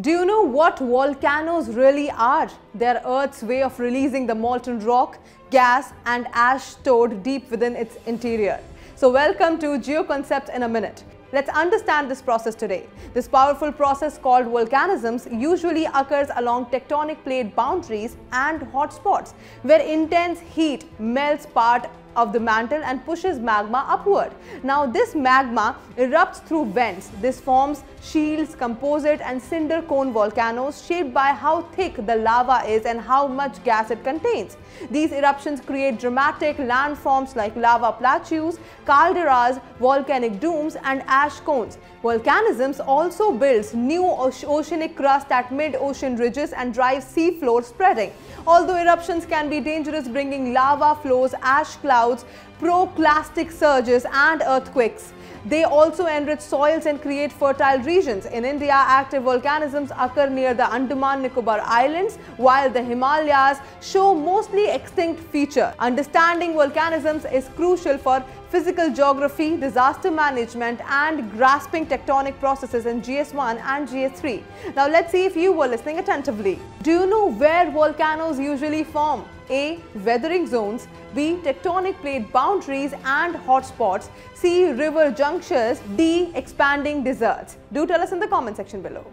Do you know what volcanoes really are? They're Earth's way of releasing the molten rock, gas and ash stored deep within its interior. So welcome to GeoConcepts in a minute. Let's understand this process today. This powerful process called volcanisms usually occurs along tectonic plate boundaries and hotspots where intense heat melts part of the mantle and pushes magma upward. Now this magma erupts through vents. This forms shields, composite and cinder cone volcanoes shaped by how thick the lava is and how much gas it contains. These eruptions create dramatic landforms like lava plateaus, calderas, volcanic domes and ash cones. Volcanisms also builds new oceanic crust at mid-ocean ridges and drives seafloor spreading. Although eruptions can be dangerous bringing lava flows, ash clouds, pyroclastic surges and earthquakes. They also enrich soils and create fertile regions. In India, active volcanisms occur near the Andaman Nicobar Islands, while the Himalayas show mostly extinct feature. Understanding volcanisms is crucial for physical geography, disaster management and grasping tectonic processes in GS1 and GS3. Now let's see if you were listening attentively. Do you know where volcanoes usually form? A. Weathering zones B. Tectonic plate boundaries and hotspots C. River junctures D. Expanding deserts. Do tell us in the comment section below.